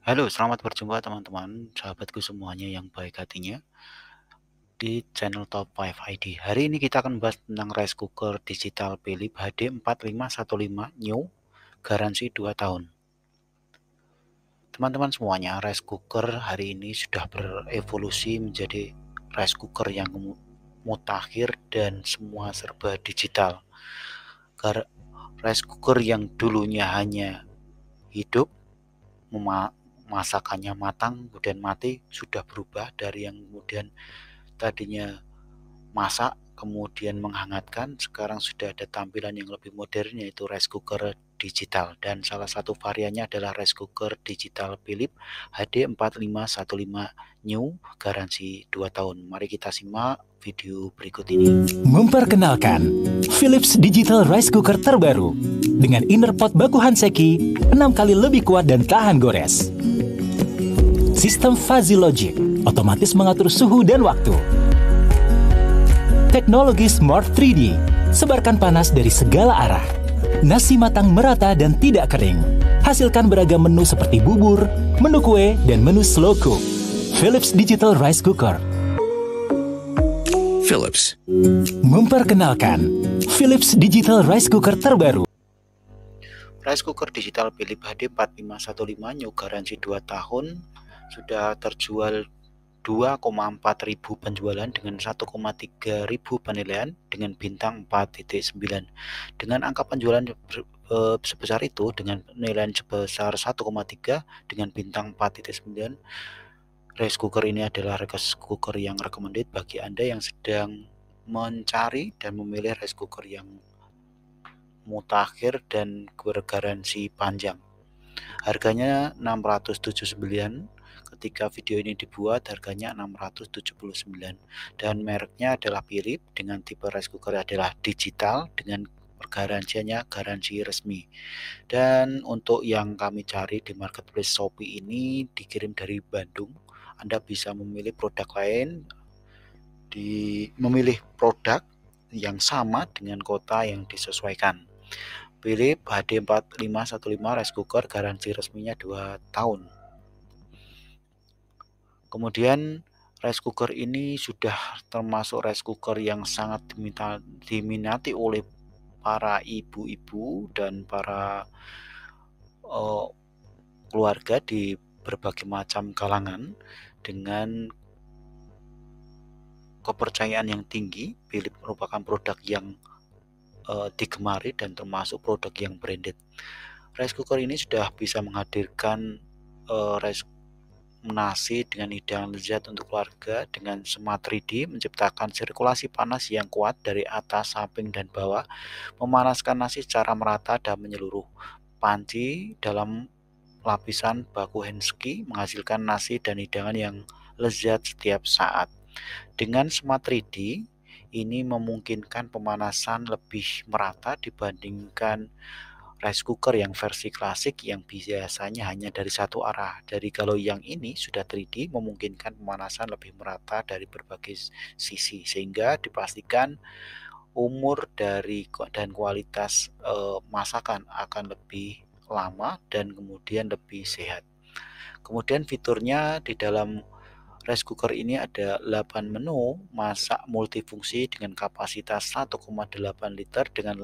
Halo, selamat berjumpa teman-teman, sahabatku semuanya yang baik hatinya di channel Top 5 ID. Hari ini kita akan membahas tentang rice cooker digital Philips HD 4515 New, garansi 2 tahun. Teman-teman semuanya, rice cooker hari ini sudah berevolusi menjadi rice cooker yang mutakhir dan semua serba digital. Rice cooker yang dulunya hanya hidup masakannya matang kemudian mati sudah berubah dari yang kemudian tadinya masak kemudian menghangatkan sekarang sudah ada tampilan yang lebih modern yaitu rice cooker digital. Dan salah satu variannya adalah rice cooker digital Philips HD 4515 new garansi 2 tahun. Mari kita simak video berikut ini. Memperkenalkan Philips digital rice cooker terbaru. Dengan inner pot baku Hanseki 6 kali lebih kuat dan tahan gores Sistem Fuzzy Logic otomatis mengatur suhu dan waktu. Teknologi Smart 3D sebarkan panas dari segala arah. Nasi matang merata dan tidak kering. Hasilkan beragam menu seperti bubur, menu kue, dan menu slow cook. Philips Digital Rice Cooker. Philips memperkenalkan Philips Digital Rice Cooker terbaru. Rice cooker digital Philips HD 4515 new garansi 2 tahun sudah terjual 2,4 ribu penjualan dengan 1,3 ribu penilaian dengan bintang 4.9 dengan angka penjualan eh, sebesar itu dengan penilaian sebesar 1,3 dengan bintang 4.9 rice cooker ini adalah rice cooker yang recommended bagi Anda yang sedang mencari dan memilih rice cooker yang mutakhir dan bergaransi panjang. Harganya 679 ketika video ini dibuat harganya 679 dan mereknya adalah Philips dengan tipe rice cooker adalah digital dengan garansinya garansi resmi. Dan untuk yang kami cari di marketplace Shopee ini dikirim dari Bandung. Anda bisa memilih produk lain di memilih produk yang sama dengan kota yang disesuaikan. Philips HD4515 rice cooker garansi resminya 2 tahun Kemudian rice cooker ini sudah termasuk rice cooker yang sangat diminati oleh para ibu-ibu dan para uh, keluarga di berbagai macam kalangan dengan kepercayaan yang tinggi. Philips merupakan produk yang uh, digemari dan termasuk produk yang branded. Rice cooker ini sudah bisa menghadirkan uh, rice nasi dengan hidangan lezat untuk keluarga dengan smart 3D menciptakan sirkulasi panas yang kuat dari atas, samping, dan bawah, memanaskan nasi secara merata dan menyeluruh. Panci dalam lapisan baku Hensky menghasilkan nasi dan hidangan yang lezat setiap saat. Dengan smart 3D, ini memungkinkan pemanasan lebih merata dibandingkan rice cooker yang versi klasik yang biasanya hanya dari satu arah. Dari kalau yang ini sudah 3D memungkinkan pemanasan lebih merata dari berbagai sisi sehingga dipastikan umur dari dan kualitas e, masakan akan lebih lama dan kemudian lebih sehat. Kemudian fiturnya di dalam rice cooker ini ada 8 menu masak multifungsi dengan kapasitas 1,8 liter dengan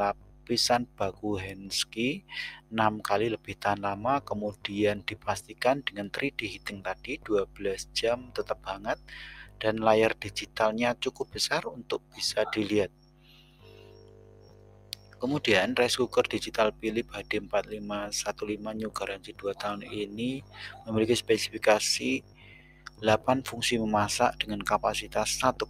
lapisan baku Hensky 6 kali lebih tahan lama kemudian dipastikan dengan 3D heating tadi 12 jam tetap hangat dan layar digitalnya cukup besar untuk bisa dilihat. Kemudian rice cooker digital Philips HD4515 new garansi 2 tahun ini memiliki spesifikasi 8 fungsi memasak dengan kapasitas 1,8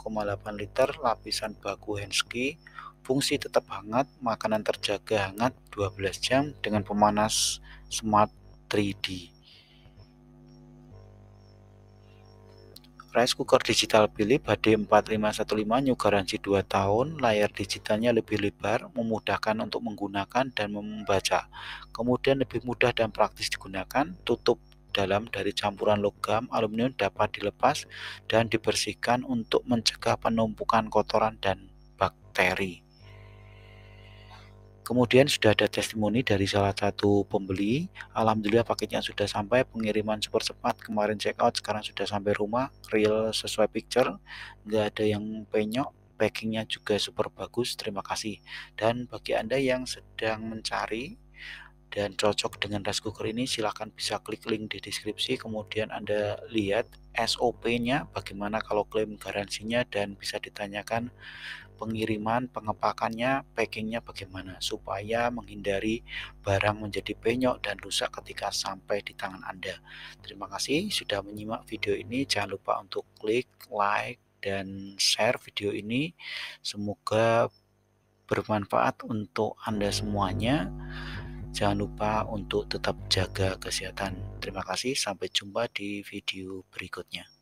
liter lapisan baku Hensky Fungsi tetap hangat, makanan terjaga hangat 12 jam dengan pemanas Smart 3D. Rice cooker digital Philips HD4515 new garansi 2 tahun, layar digitalnya lebih lebar, memudahkan untuk menggunakan dan membaca. Kemudian lebih mudah dan praktis digunakan, tutup dalam dari campuran logam aluminium dapat dilepas dan dibersihkan untuk mencegah penumpukan kotoran dan bakteri. Kemudian sudah ada testimoni dari salah satu pembeli. Alhamdulillah paketnya sudah sampai, pengiriman super cepat. Kemarin check out, sekarang sudah sampai rumah. Real sesuai picture, nggak ada yang penyok. Packingnya juga super bagus. Terima kasih. Dan bagi anda yang sedang mencari dan cocok dengan rice cooker ini silahkan bisa klik link di deskripsi kemudian anda lihat SOP-nya bagaimana kalau klaim garansinya dan bisa ditanyakan pengiriman, pengepakannya, packingnya bagaimana supaya menghindari barang menjadi penyok dan rusak ketika sampai di tangan Anda. Terima kasih sudah menyimak video ini. Jangan lupa untuk klik like dan share video ini. Semoga bermanfaat untuk Anda semuanya. Jangan lupa untuk tetap jaga kesehatan. Terima kasih, sampai jumpa di video berikutnya.